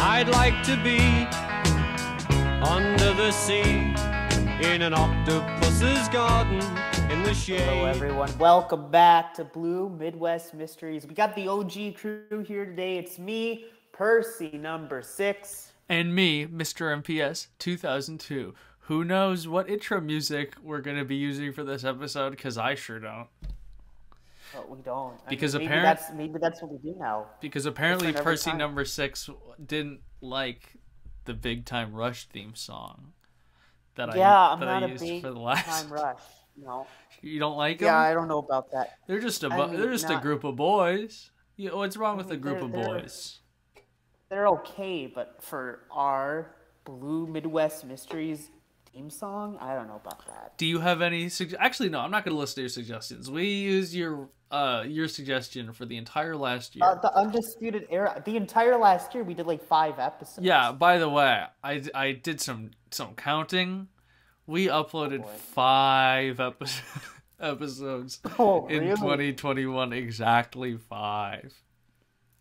I'd like to be under the sea in an octopus's garden in the shade. Hello, everyone. Welcome back to Blue Midwest Mysteries. We got the OG crew here today. It's me, Percy, number six. And me, Mr. MPS 2002. Who knows what intro music we're going to be using for this episode? Because I sure don't. But we don't. I Because mean, maybe that's maybe that's what we do now. Because apparently Percy time. number six didn't like the Big Time Rush theme song that yeah, I I'm that not I a used big for the last. time rush. No. You don't like them? Yeah, I don't know about that. They're just a I bu- mean, they're just a group of boys. You, what's wrong with a mean, group they're- of they're- boys? They're okay, but for our Blue Midwest Mysteries theme song, I don't know about that. Do you have any? Sug- Actually, no. I'm not going to listen to your suggestions. We use your uh your suggestion for the entire last year. Uh, the Undisputed Era, the entire last year, we did like five episodes. Yeah. By the way, I I did some some counting. We uploaded boy. five episodes episodes Oh, in really? 2021. Exactly five.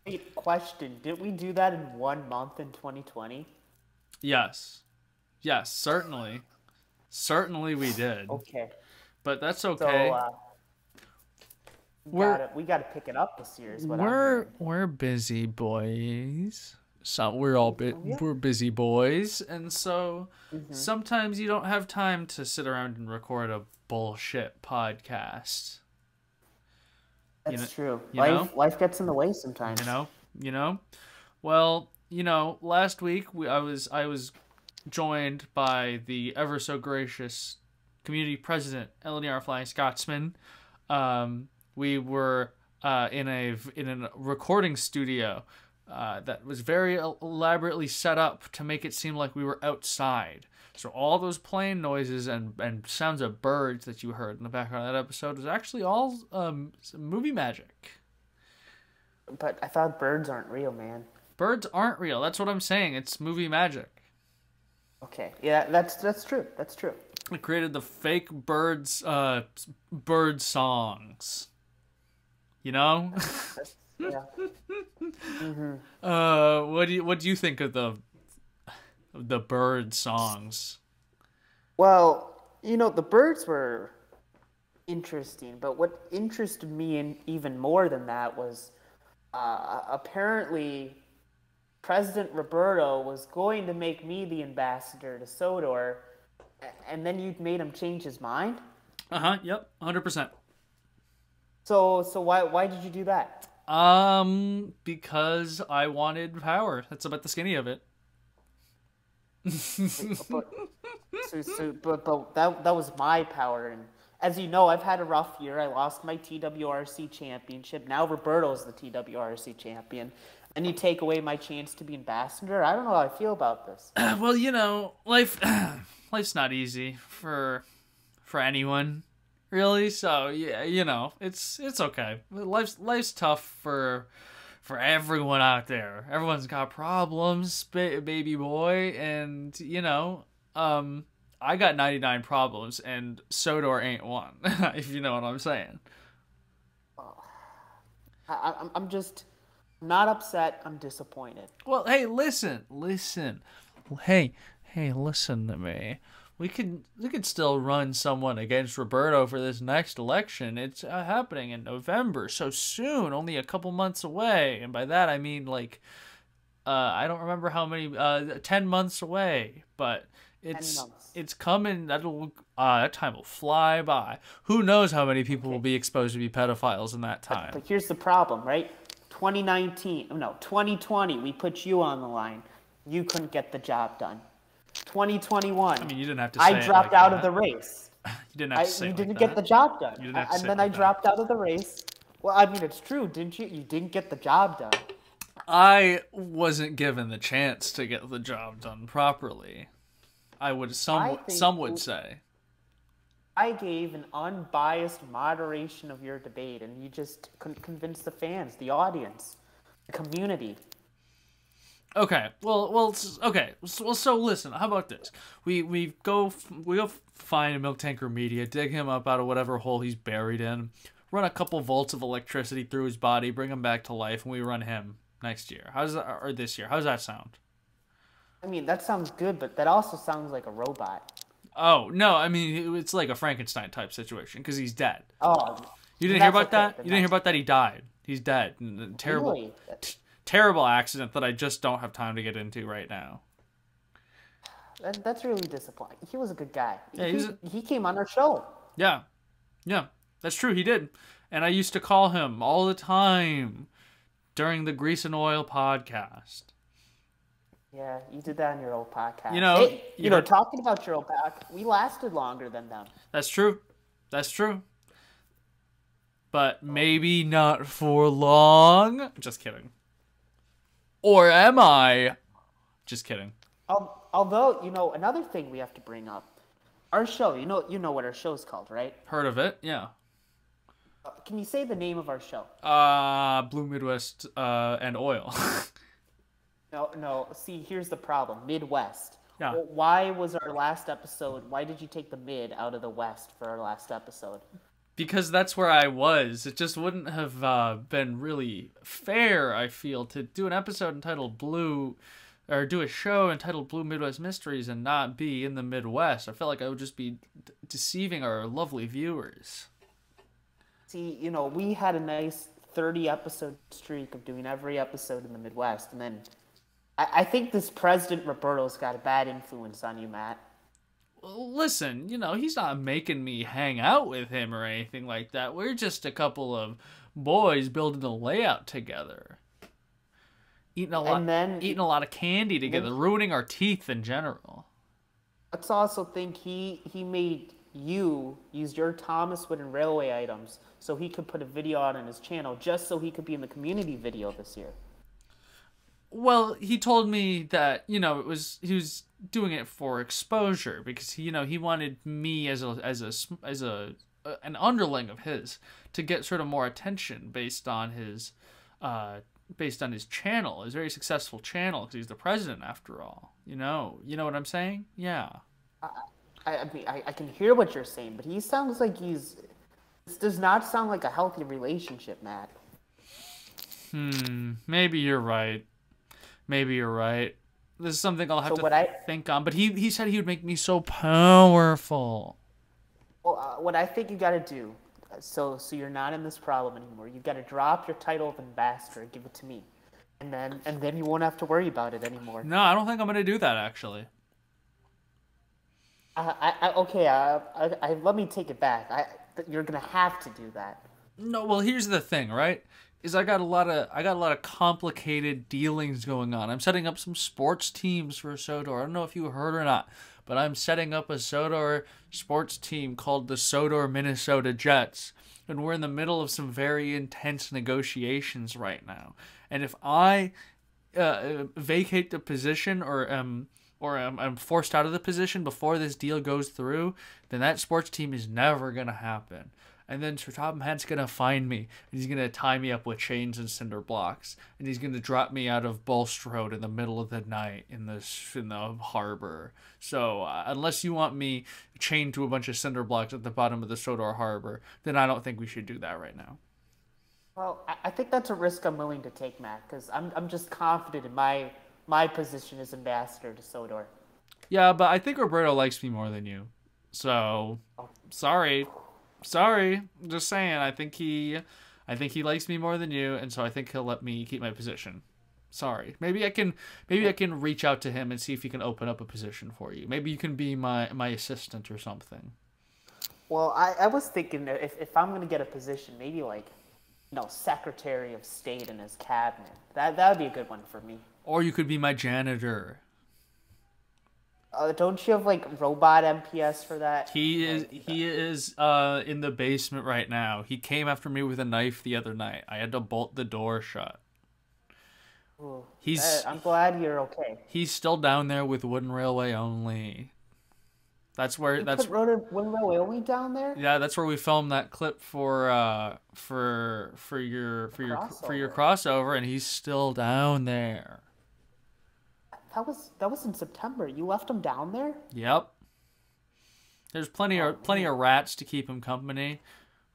Wait, question: Did we do that in one month in 2020? Yes. Yes. Certainly. Certainly we did. Okay, But that's so okay. uh, we We're- gotta we gotta pick it up this year. Is what we're we're busy boys. So we're all bit yeah. we're busy boys, and so Mm-hmm. sometimes you don't have time to sit around and record a bullshit podcast. That's know- true. you Life know? life gets in the way sometimes. You know, you know. Well, you know, last week we I was I was joined by the ever so gracious community president Elodie R. Flying Scotsman. Um, we were uh, in a in a recording studio uh, that was very elaborately set up to make it seem like we were outside. So all those plane noises and, and sounds of birds that you heard in the background of that episode was actually all um, movie magic. But I thought birds aren't real, man. Birds aren't real. That's what I'm saying. It's movie magic. Okay, yeah, that's that's true. That's true. We created the fake birds, uh, bird songs. You know? Yeah. uh, what do you what do you think of the of the bird songs? Well, you know, the birds were interesting, but what interested me in even more than that was uh, apparently President Roberto was going to make me the ambassador to Sodor, and then you made him change his mind. Uh huh. Yep. Hundred percent. So, so why why did you do that? Um, because I wanted power. That's about the skinny of it. But, so, so, but, but that that was my power, and as you know, I've had a rough year. I lost my TWRC championship. Now Roberto's the TWRC champion, and you take away my chance to be ambassador. I don't know how I feel about this. well, you know, life life's not easy for for anyone, really. So yeah, you know, it's it's okay. Life's life's tough for for everyone out there. Everyone's got problems, baby boy, and you know, um, I got ninety nine problems, and Sodor ain't one. if you know what I'm saying. I, I'm- I'm just not upset. I'm disappointed. Well, hey, listen, listen. Hey, hey, listen to me. We could we could still run someone against Roberto for this next election. It's uh, happening in November, so soon, only a couple months away. And by that I mean like uh, I don't remember how many uh, 10 months away, but it's it's coming that'll uh, that time will fly by. Who knows how many people will be exposed to be pedophiles in that time. But here's the problem, right? 2019, oh, no, 2020, we put you on the line. You couldn't get the job done. 2021, I mean, you didn't have to say I dropped like out that. of the race. You didn't have I, to say you didn't that. get the job done. You didn't have to and then like I that. dropped out of the race. Well, I mean, it's true, didn't you? You didn't get the job done. I wasn't given the chance to get the job done properly. I would some I some would say. I gave an unbiased moderation of your debate, and you just couldn't convince the fans, the audience, the community. Okay, well, well, okay. Well, so listen. How about this? We we go we go find a Milk Tanker Media, dig him up out of whatever hole he's buried in, run a couple volts of electricity through his body, bring him back to life, and we run him next year. How's that? Or this year? How's that sound? I mean, that sounds good, but that also sounds like a robot. Oh no, I mean it's like a Frankenstein type situation because he's dead. Oh, You didn't hear about okay, that? You didn't hear about that? He died. He's dead. Terrible, really? Terrible accident that I just don't have time to get into right now. That, that's really disappointing. He was a good guy. Yeah, he, a- he came on our show. Yeah, yeah, that's true. He did, and I used to call him all the time during the Grease and Oil podcast. Yeah, you did that on your old podcast. You know, Hey, you you, know, heard- talking about your old podcast, we lasted longer than them. That's true. That's true. But maybe not for long. Just kidding. Or am I? Just kidding. Al- Although, you know, another thing we have to bring up, our show. You know, you know what our show's called, right? Heard of it? Yeah. Uh, Can you say the name of our show? Uh, Blue Midwest uh, and oil. No, no. See, here's the problem. Midwest. Yeah. Well, why was our last episode? Why did you take the mid out of the west for our last episode? Because that's where I was. It just wouldn't have uh, been really fair, I feel, to do an episode entitled Blue, or do a show entitled Blue Midwest Mysteries and not be in the Midwest. I felt like I would just be d- deceiving our lovely viewers. See, you know, we had a nice 30 episode streak of doing every episode in the Midwest, and then I, I think this President Roberto's got a bad influence on you, Matt. Listen, you know, he's not making me hang out with him or anything like that. We're just a couple of boys building a layout together. Eating a lot And then- eating a lot of candy together, ruining our teeth in general. Let's also think he he made you use your Thomas Wooden Railway items so he could put a video out on his channel just so he could be in the community video this year. Well, he told me that you know it was he was doing it for exposure because he, you know he wanted me as a as a as a, a an underling of his to get sort of more attention based on his uh based on his channel, his very successful channel because he's the president after all. You know, you know what I'm saying? Yeah. I, I mean, I, I can hear what you're saying, but he sounds like he's. This does not sound like a healthy relationship, Matt. Hmm. Maybe you're right. Maybe you're right. This is something I'll have So to what I- think on. But he he said he would make me so powerful. Well, uh, what I think you got to do, uh, so so you're not in this problem anymore. You got to drop your title of ambassador, and give it to me, and then and then you won't have to worry about it anymore. No, I don't think I'm gonna do that actually. Uh, I, I okay. Uh, I, I let me take it back. I you're gonna have to do that. No, well, here's the thing, right? Is I got a lot of I got a lot of complicated dealings going on. I'm setting up some sports teams for Sodor. I don't know if you heard or not, but I'm setting up a Sodor sports team called the Sodor Minnesota Jets, and we're in the middle of some very intense negotiations right now. And if I uh, vacate the position or um or I'm, I'm forced out of the position before this deal goes through, then that sports team is never gonna happen. And then Sir Topham Hatt's gonna find me, and he's gonna tie me up with chains and cinder blocks, and he's gonna drop me out of Bulstrode in the middle of the night in the in the harbor. So uh, unless you want me chained to a bunch of cinder blocks at the bottom of the Sodor Harbor, then I don't think we should do that right now. Well, I, I think that's a risk I'm willing to take, Matt, because I'm I'm just confident in my my position as ambassador to Sodor. Yeah, but I think Roberto likes me more than you. So sorry. Sorry. Just saying I think he I think he likes me more than you and so I think he'll let me keep my position. Sorry. Maybe I can maybe I can reach out to him and see if he can open up a position for you. Maybe you can be my my assistant or something. Well, I, I was thinking that if, if I'm gonna get a position, maybe like, you know, Secretary of State in his cabinet. That that would be a good one for me. Or you could be my janitor. Uh, don't you have like robot MPS for that? He is he is uh in the basement right now. He came after me with a knife the other night. I had to bolt the door shut. Ooh, He's uh, I'm glad you're okay. He's still down there with wooden railway only. That's where You that's put Rotor Windrow Railway down there? yeah, that's where we filmed that clip for uh for for your for your for your crossover and he's still down there. That was that was in September. You left him down there? Yep. There's plenty of oh, plenty of rats to keep him company.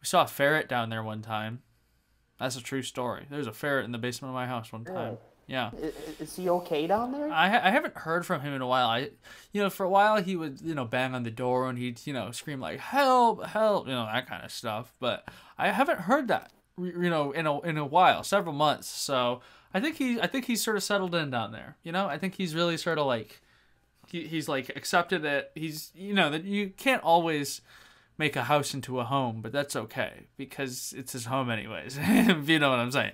We saw a ferret down there one time. That's a true story. There's a ferret in the basement of my house one time. Yeah. I- Is he okay down there? I, I haven't heard from him in a while. I, you know, for a while he would, you know, bang on the door and he'd, you know, scream like "help, help," you know, that kind of stuff. But I haven't heard that, you know, in a in a while, several months. So I think he, I think he's sort of settled in down there. You know, I think he's really sort of like, he, he's like accepted that he's, you know, that you can't always make a house into a home, but that's okay because it's his home anyways. if you know what I'm saying.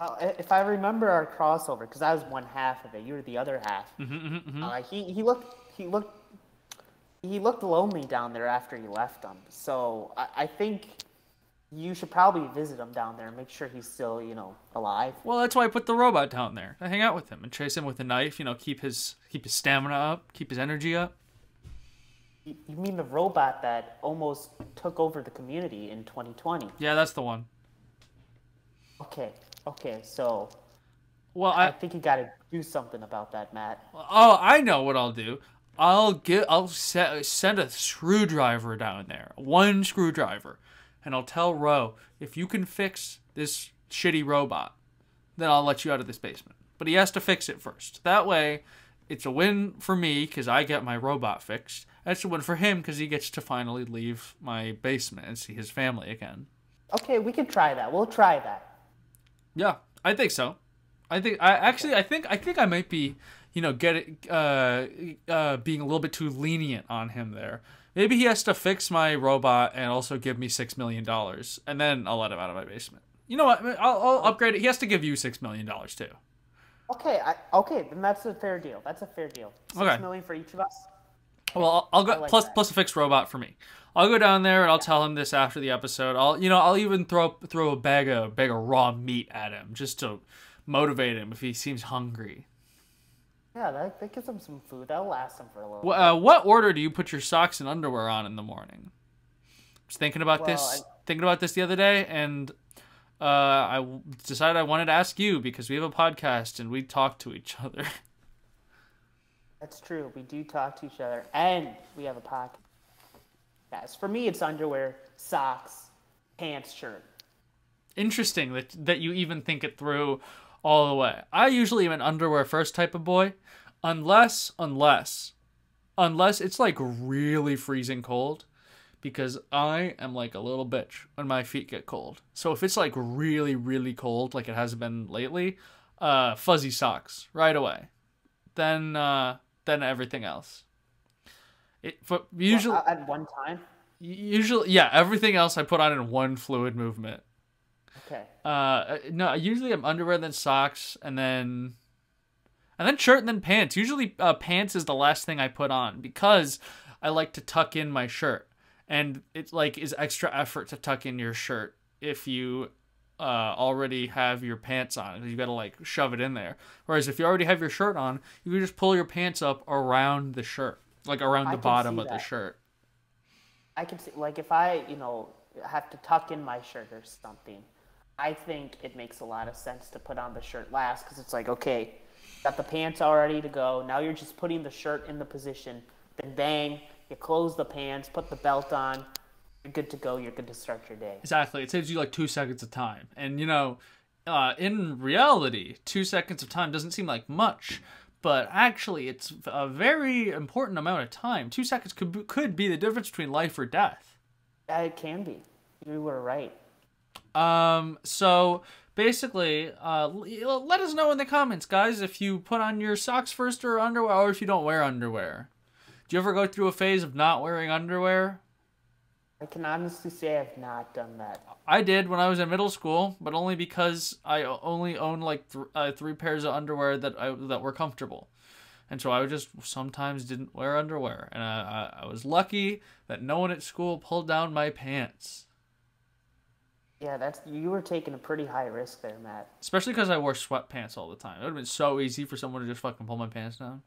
Uh, if I remember our crossover, because I was one half of it, you were the other half. Mm-hmm, Uh, he he looked he looked he looked lonely down there after he left them. So I, I think you should probably visit him down there and make sure he's still you know alive. Well, that's why I put the robot down there to hang out with him and chase him with a knife. You know, keep his keep his stamina up, keep his energy up. You, you mean the robot that almost took over the community in 2020? Yeah, that's the one. Okay, okay. So Well, I I think you got to do something about that, Matt. oh I know what I'll do. I'll get I'll set, send a screwdriver down there, one screwdriver, and I'll tell Ro if you can fix this shitty robot, then I'll let you out of this basement. But he has to fix it first. That way, it's a win for me because I get my robot fixed. That's a win for him because he gets to finally leave my basement and see his family again. Okay, we can try that. We'll try that. Yeah, I think so. I think I actually I think I think I might be, you know, get it, uh, uh, being a little bit too lenient on him there. Maybe he has to fix my robot and also give me six million dollars, and then I'll let him out of my basement. You know what? I'll, I'll upgrade it. He has to give you six million dollars too. Okay, I, okay, then that's a fair deal. That's a fair deal. Six Okay. million for each of us. Well, I'll, I'll go like plus plus a fixed robot for me. I'll go down there and I'll tell him this after the episode. I'll you know I'll even throw throw a bag of bag of raw meat at him just to motivate him if he seems hungry. Yeah, that, that gives them some food. That'll last them for a little. Wh- Uh, what order do you put your socks and underwear on in the morning? I was thinking about this, Well, thinking about this the other day, and uh, I decided I wanted to ask you because we have a podcast and we talk to each other. That's true. We do talk to each other, and we have a podcast. Yes, for me, it's underwear, socks, pants, shirt. Interesting that that you even think it through all the way. I usually am an underwear first type of boy, unless unless unless it's like really freezing cold because I am like a little bitch when my feet get cold. So if it's like really really cold like it has been lately, uh fuzzy socks right away. Then uh then everything else. It for usually Well, at one time. usually yeah, everything else I put on in one fluid movement. Okay. Uh, no, usually I'm underwear, then socks, and then, and then shirt, and then pants. Usually, uh, pants is the last thing I put on because I like to tuck in my shirt, and it like is extra effort to tuck in your shirt if you uh already have your pants on. You got to like shove it in there. Whereas if you already have your shirt on, you can just pull your pants up around the shirt, like around the bottom of the shirt. I can see, like, if I, you know, have to tuck in my shirt or something, I think it makes a lot of sense to put on the shirt last because it's like, okay, got the pants all ready to go. Now you're just putting the shirt in the position. Then bang, you close the pants, put the belt on. You're good to go. You're good to start your day. Exactly. It saves you like two seconds of time. And, you know, uh, in reality, two seconds of time doesn't seem like much, but actually, it's a very important amount of time. Two seconds could be, could be the difference between life or death. Yeah, it can be. You were right. Um, so basically, uh, let us know in the comments, guys, if you put on your socks first or underwear, or if you don't wear underwear. Do you ever go through a phase of not wearing underwear? I can honestly say I've not done that. I did when I was in middle school, but only because I only owned like th- uh, three pairs of underwear that I that were comfortable, and so I just sometimes didn't wear underwear, and I, I, I was lucky that no one at school pulled down my pants, Yeah, that's you were taking a pretty high risk there, Matt. especially because I wore sweatpants all the time. It would have been so easy for someone to just fucking pull my pants down.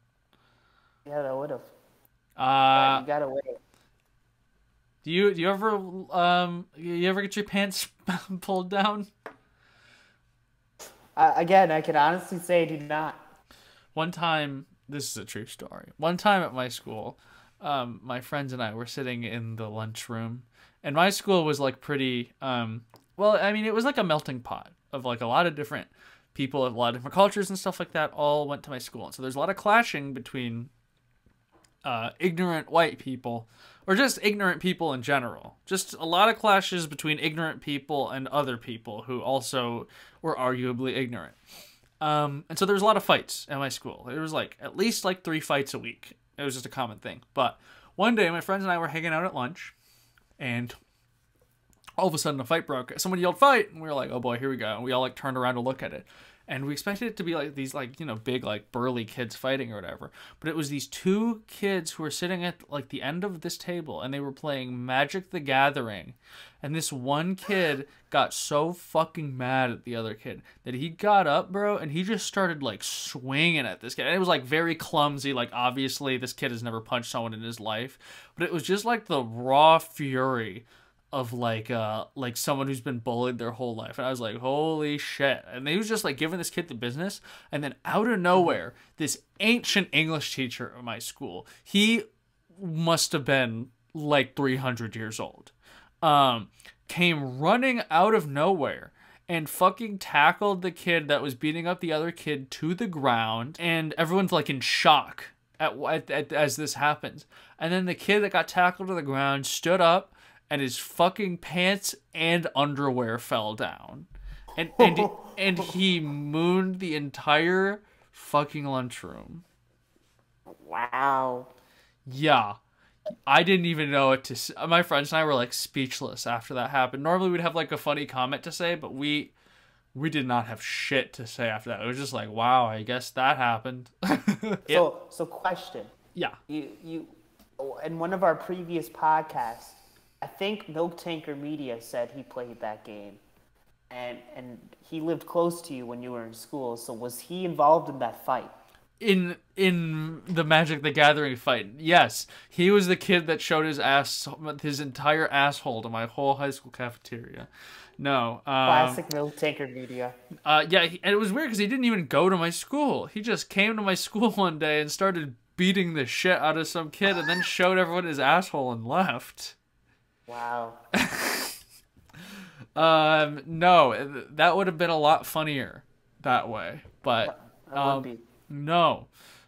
Yeah, that would have. Uh, you gotta wait. do you do you ever um you ever get your pants pulled down? Uh, again, I can honestly say I do not. One time, this is a true story. One time at my school, um, my friends and I were sitting in the lunchroom, and my school was like pretty. Um, well, I mean, it was like a melting pot of like a lot of different people of a lot of different cultures and stuff like that all went to my school. And so there's a lot of clashing between uh, ignorant white people or just ignorant people in general. Just a lot of clashes between ignorant people and other people who also were arguably ignorant. Um, and so there was a lot of fights at my school. There was like at least like three fights a week. It was just a common thing. But one day, my friends and I were hanging out at lunch, and all of a sudden a fight broke. Someone yelled "fight," and we were like, "Oh boy, here we go!" And we all like turned around to look at it, and we expected it to be like these like you know big like burly kids fighting or whatever. But it was these two kids who were sitting at like the end of this table and they were playing magic the gathering. And this one kid got so fucking mad at the other kid that he got up bro and he just started like swinging at this kid. And it was like very clumsy. Like obviously this kid has never punched someone in his life. But it was just like the raw fury of like uh like someone who's been bullied their whole life. And i was like holy shit. And he was just like giving this kid the business. And then out of nowhere this ancient english teacher at my school he must have been like 300 years old um came running out of nowhere and fucking tackled the kid that was beating up the other kid to the ground. And everyone's like in shock at, at, at as this happens. And then the kid that got tackled to the ground stood up and his fucking pants and underwear fell down. And and and he mooned the entire fucking lunchroom. Wow. Yeah. I didn't even know what to say. My friends and I were like speechless after that happened. Normally we'd have like a funny comment to say, but we we did not have shit to say after that. It was just like, wow, I guess that happened. So so question. yeah. You you oh, in one of our previous podcasts, I think Milk Tanker Media said he played that game. And and he lived close to you when you were in school. So was he involved in that fight? in in the Magic the Gathering fight. Yes, he was the kid that showed his ass, his entire asshole to my whole high school cafeteria. No, um, Classic Milk Tanker Media. uh, yeah, he, and it was weird because he didn't even go to my school. He just came to my school one day and started beating the shit out of some kid, and then showed everyone his asshole and left. Wow. Um, no, that would have been a lot funnier that way, but um. No.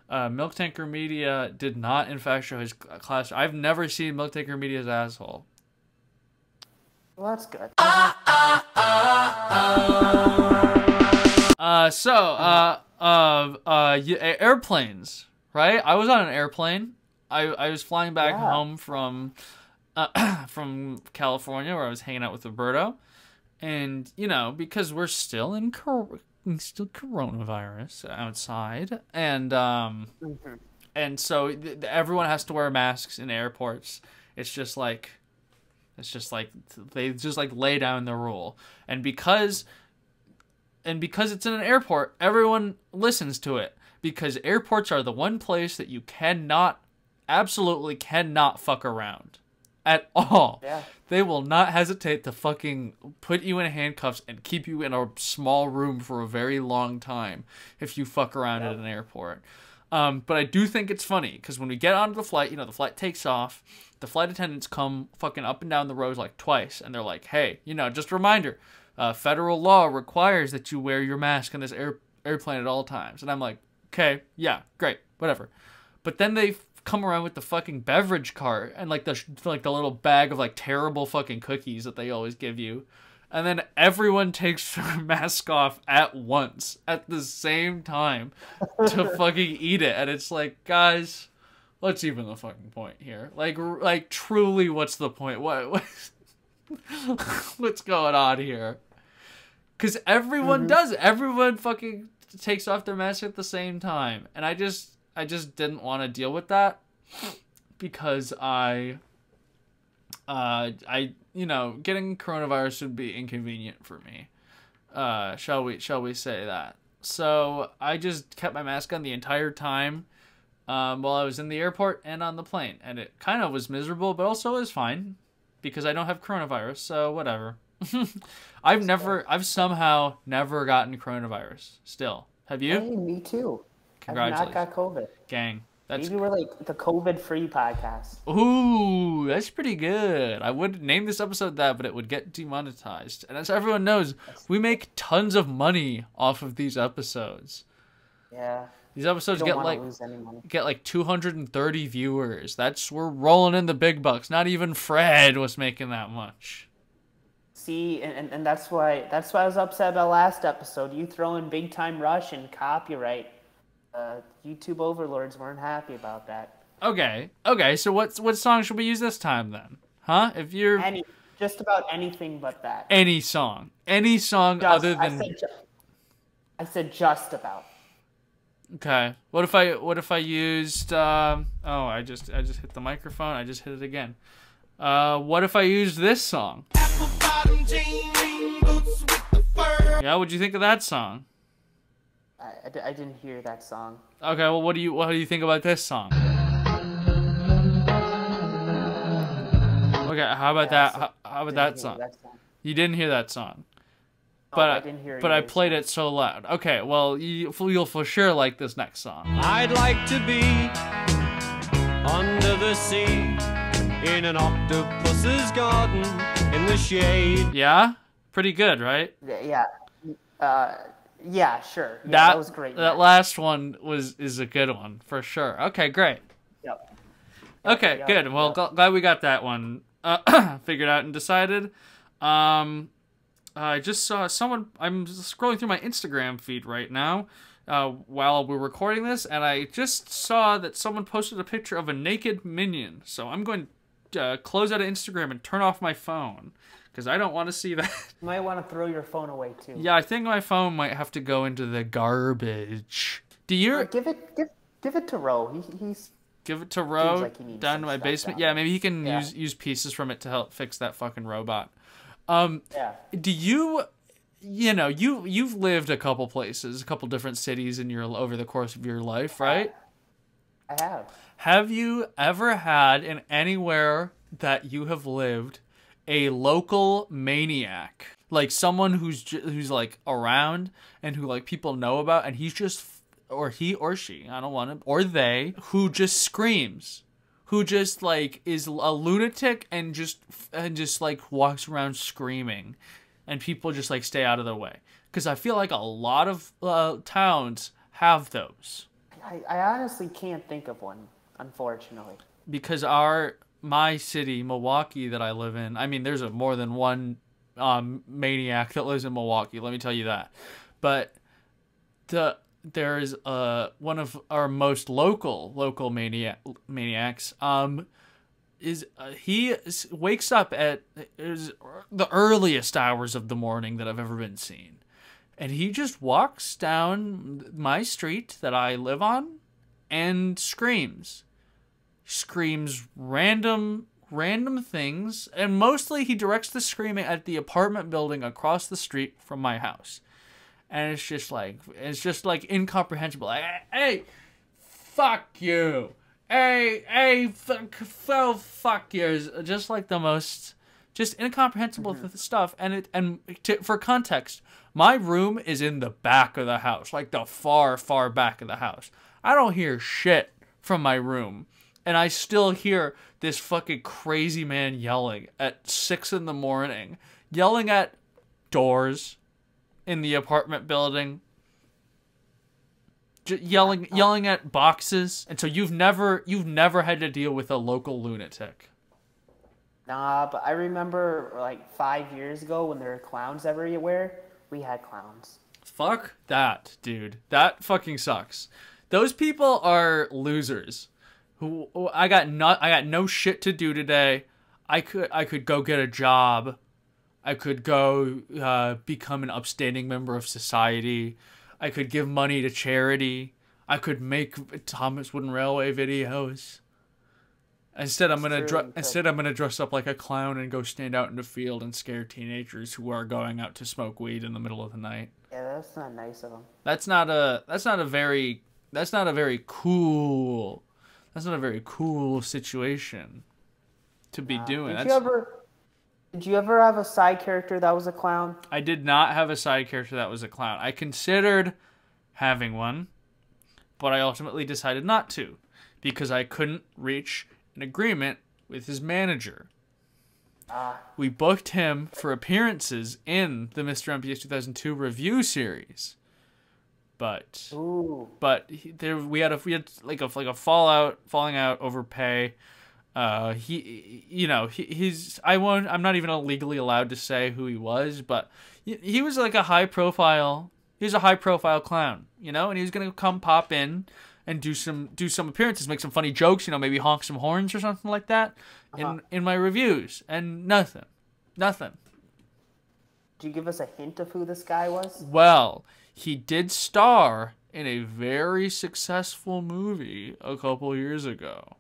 Uh, Milk Tanker Media did not, in fact, show his class. I've never seen Milk Tanker Media's asshole. Well, that's good. Uh, so, uh, uh, uh, airplanes, right? I was on an airplane. I, I was flying back Yeah. home from, uh, from California where I was hanging out with Roberto. And, you know, because we're still in cor- still coronavirus outside. And, um, and so th- everyone has to wear masks in airports. It's just like, it's just like they just like lay down the rule. And because and because it's in an airport, everyone listens to it because airports are the one place that you cannot absolutely cannot fuck around at all. Yeah. They will not hesitate to fucking put you in handcuffs and keep you in a small room for a very long time if you fuck around at an airport. Um, but I do think it's funny because when we get onto the flight, you know, the flight takes off. The flight attendants come fucking up and down the rows like twice, and they're like, "Hey, you know, just a reminder, uh, federal law requires that you wear your mask in this air airplane at all times." And I'm like, "Okay, yeah, great, whatever." But then they come around with the fucking beverage cart and like the like the little bag of like terrible fucking cookies that they always give you. And then everyone takes their mask off at once at the same time to fucking eat it. And it's like, guys, what's even the fucking point here? Like, like truly, what's the point? What, what what's going on here? Because everyone mm-hmm. does it. Everyone fucking takes off their mask at the same time, and I just, I just didn't want to deal with that because I, uh, I, you know, getting coronavirus would be inconvenient for me. Uh, shall we, shall we say that? So I just kept my mask on the entire time um, while I was in the airport and on the plane, and it kind of was miserable, but also was fine because I don't have coronavirus, so whatever. I've never, I've somehow never gotten coronavirus. Still, have you? Hey, me too. I've not got COVID. gang. That's Maybe we're like the COVID-free podcast. Ooh, that's pretty good. I would name this episode that, but it would get demonetized. And as everyone knows, we make tons of money off of these episodes. Yeah. These episodes get like to lose any money. get like 230 viewers. That's we're rolling in the big bucks. Not even Fred was making that much. See, and, and, and that's why that's why I was upset about last episode. You throw in big time rush and copyright. Uh, YouTube overlords weren't happy about that. Okay, okay. So what what song should we use this time then? Huh? If you're Any, just about anything but that. any song, any song Just- other I than said, ju- I said just about. okay. What if I what if I used? Um, oh, I just I just hit the microphone. I just hit it again. Uh, what if I used this song? Yeah, what'd you think of that song? I, I, I didn't hear that song. Okay, well, what do you what do you think about this song? Okay, how about that? so- How, how about that song? that song. You didn't hear that song, No, but I didn't hear but I played so- it so loud. Okay, well, you, you'll for sure like this next song. I'd like to be under the sea in an octopus's garden in the shade. Yeah, pretty good, right? Yeah. Uh, yeah, sure. Yeah, that that, was great. That last one was is a good one for sure. Okay, great. Yep. Okay, Yep, good. Well, gl- glad we got that one uh, figured out and decided. Um, I just saw someone. I'm scrolling through my Instagram feed right now uh, while we're recording this, and I just saw that someone posted a picture of a naked minion. So I'm going to uh, close out of Instagram and turn off my phone because I don't want to see that. You might want to throw your phone away too. yeah, I think my phone might have to go into the garbage. Do you Or Give it, give, give it to Ro. He, he's give it to Ro like down to my basement? down Yeah, maybe he can Yeah. use use pieces from it to help fix that fucking robot. Um, yeah. do you you know you you've lived a couple places a couple different cities in your over the course of your life right I have. have you ever had in anywhere that you have lived a local maniac. Like someone who's who's like around and who like people know about and he's just or he or she i don't want to or they who just screams. Who just like is a lunatic and just and just like walks around screaming. And people just like stay out of their way. Because i feel like a lot of uh, towns have those. I, I honestly can't think of one, unfortunately. because our my city milwaukee that i live in i mean there's a more than one um, maniac that lives in milwaukee let me tell you that. But the there's uh one of our most local local maniac maniacs um is uh, he is, wakes up at is the earliest hours of the morning that I've ever been seen, and he just walks down my street that I live on, and screams, screams random random things, and mostly he directs the screaming at the apartment building across the street from my house, and it's just like it's just like incomprehensible. Like, hey, fuck you. Hey, hey, fuck, oh, fuck yours. Just like the most, just incomprehensible mm-hmm. th- stuff. And it, and to, for context, my room is in the back of the house, like the far, far back of the house. I don't hear shit from my room, and I still hear this fucking crazy man yelling at six in the morning, yelling at doors in the apartment building, J- yelling yelling at boxes and so you've never you've never had to deal with a local lunatic Nah, but I remember like five years ago when there were clowns everywhere. We had clowns. fuck that dude that fucking sucks those people are losers who i got not i got no shit to do today i could i could go get a job i could go uh, become an upstanding member of society i could give money to charity i could make thomas wooden railway videos Instead, I'm gonna true, dre- you could. instead I'm gonna dress up like a clown and go stand out in the field and scare teenagers who are going out to smoke weed in the middle of the night. Yeah, that's not nice of them. That's not a that's not a very that's not a very cool that's not a very cool situation to be doing. Did That's, you ever? Did you ever have a side character that was a clown? I did not have a side character that was a clown. I considered having one, but I ultimately decided not to. because I couldn't reach an agreement with his manager. Ah, We booked him for appearances in the Mr. MPS 2002 review series. But ooh. but he, there we had a we had like a like a fallout falling out over pay. Uh, he you know he, he's I won't I'm not even legally allowed to say who he was, but he, he was like a high profile. He was a high profile clown, you know, and he was gonna come pop in and do some do some appearances, make some funny jokes, you know, maybe honk some horns or something like that in in my reviews, and nothing, nothing. Do you give us a hint of who this guy was? Well, he did star in a very successful movie a couple years ago.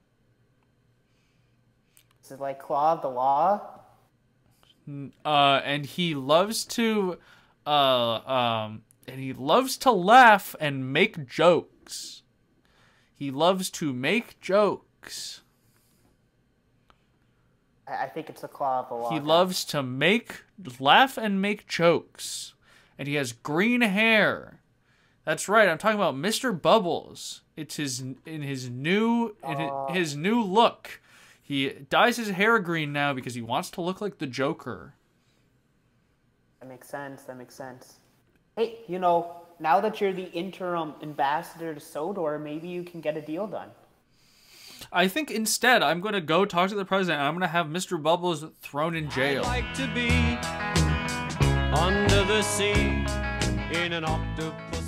Is it like Claw of the Law? Uh, and he loves to, uh, um, and he loves to laugh and make jokes. He loves to make jokes. I, I think it's the Claw of the Law. He loves to make laugh and make jokes. And he has green hair. That's right. I'm talking about Mr. Bubbles. It's his in his new in hi- his new look. He dyes his hair green now because he wants to look like the Joker. That makes sense. That makes sense. Hey, you know, now that you're the interim ambassador to Sodor, maybe you can get a deal done. I think instead I'm going to go talk to the president and I'm going to have Mr. Bubbles thrown in I'd jail. Under the sea in an octopus